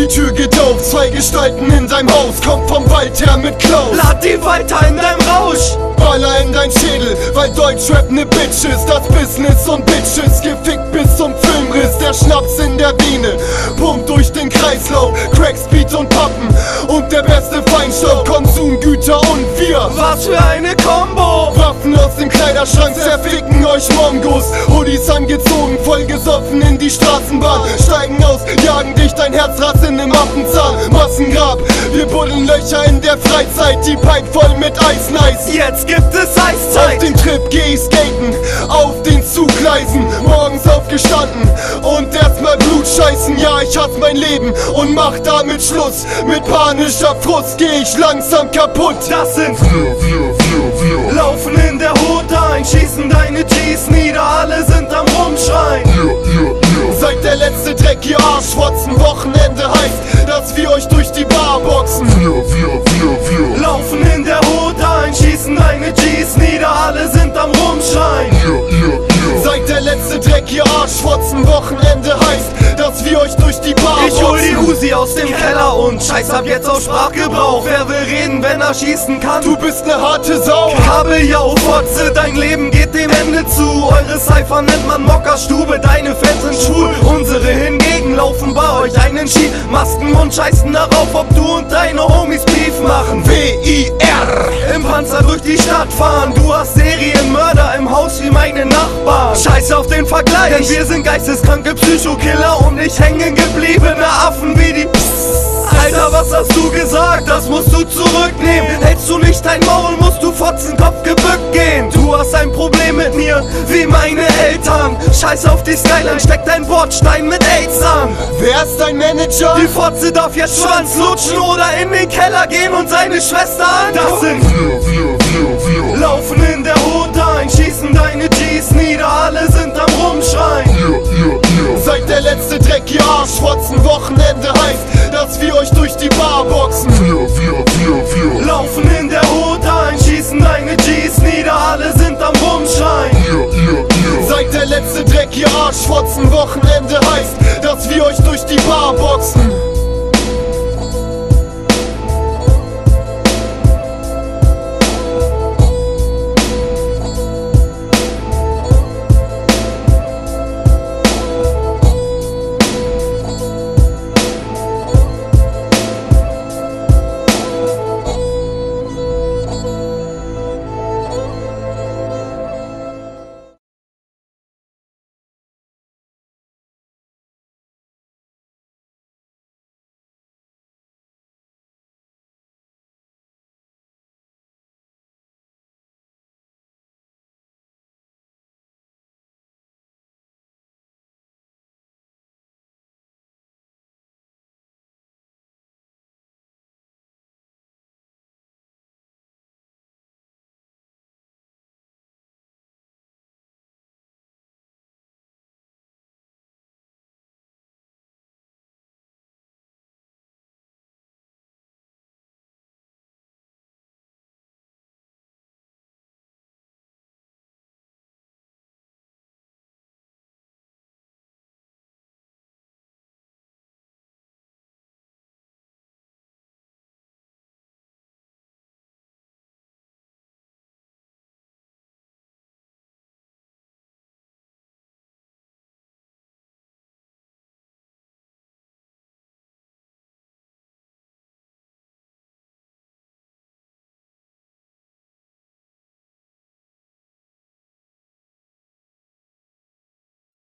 Die Tür geht auf, zwei Gestalten in deinem Haus, kommt vom Wald her mit Klaus. Lad die weiter in deinem Rausch. Baller in dein Schädel, weil Deutschrap ne Bitch ist. Das Business und Bitches, gefickt bis zum Filmriss. Der Schnaps in der Vene, pumpt durch den Kreislauf. Crack, Speed und Pappen und der beste Feinstaub. Konsumgüter und wir. Was für eine Combo. Waffen aus dem Kleiderschrank zerficken euch Mongos. Hoodies angezogen, voll gesoffen in die Straßenbahn. Steigen aus, jagen dich dein Herzrasen im Affenzahn. Massengrab, wir buddeln Löcher in der Freizeit. Die Pipe voll mit Eis, nice. Jetzt gibt es Auf Eiszeit. den Trip geh ich skaten, auf den Zugleisen, morgens aufgestanden und Blut scheißen. Ja, ich hasse mein Leben und mach damit Schluss. Mit panischer Frust geh ich langsam kaputt. Das sind Wir, wir, wir, wir. Laufen in der Hut ein, schießen deine Gs nieder, alle sind am Rumschreien. Ihr, ihr, Bar Ich hol die. Uzi aus dem Keller und scheiß ab jetzt auf Sprachgebrauch. Wer will reden, wenn er schießen kann? Du bist ne harte Sau. Kabeljau, Fotze, dein Leben geht Ende zu. Eure Cypher nennt man Mockerstube, deine Fans sind schwul. Unsere hingegen laufen bei euch einen Ski, Masken und scheißen darauf, ob du und deine Homies Beef machen. W-I-R. Im Panzer durch die Stadt fahren, du hast Serienmörder im Haus wie meine Nachbarn. Scheiß auf den Vergleich, denn wir sind geisteskranke Psychokiller und nicht hängen gebliebene Affen wie die. Alter, was hast du gesagt? Das musst du zurücknehmen. Hältst du nicht dein Maul, musst du Fotzenkopf gebückt gehen. Du hast ein Problem mir, wie meine Eltern. Scheiß auf die Skyline, steck dein Bordstein mit AIDS an. Wer ist dein Manager? Die Fotze darf jetzt Schwanz lutschen oder in den Keller gehen und seine Schwester an. Das sind Wir, wir, wir, wir. Laufen in der Hut ein, schießen deine Gs nieder, alle sind am Rumschreien. Seid der letzte Dreck, ihr Arschwotzen. Wochenende heißt, dass wir euch durch die Bar boxen. Wir, wir, wir, wir. Laufen in